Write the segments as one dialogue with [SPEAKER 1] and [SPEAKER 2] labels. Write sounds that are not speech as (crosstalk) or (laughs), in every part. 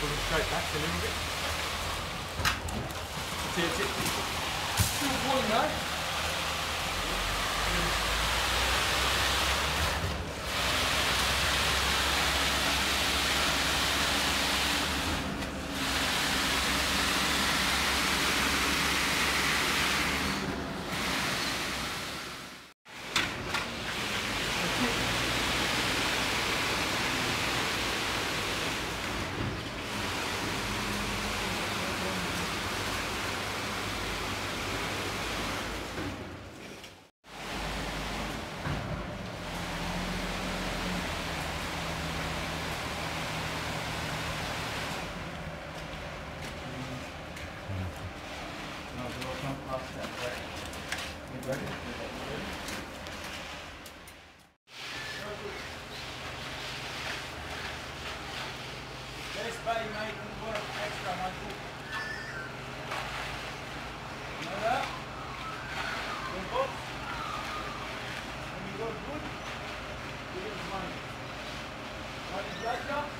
[SPEAKER 1] Pull them straight back a little bit. Tip, tip. Still pulling though. Go past that, right? You. You work good,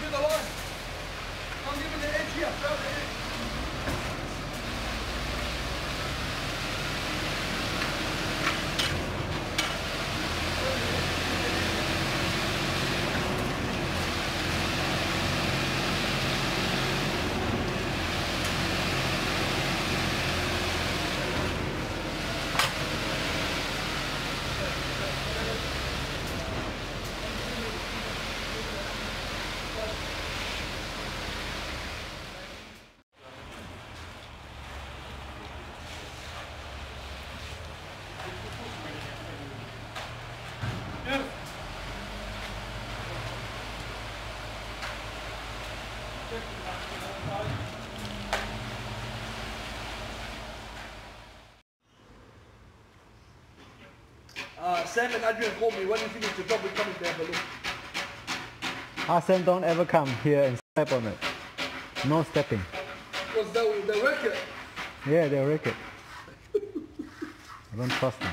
[SPEAKER 2] Do the. Come give me the edge here, trail the edge. Uh, Sam and Adrian called me. When you finish the job, we come to have a look.
[SPEAKER 3] Hassan don't ever come here and step on it. No stepping.
[SPEAKER 2] Because the, the record.
[SPEAKER 3] Yeah, they'll wreck it. (laughs) I don't trust them.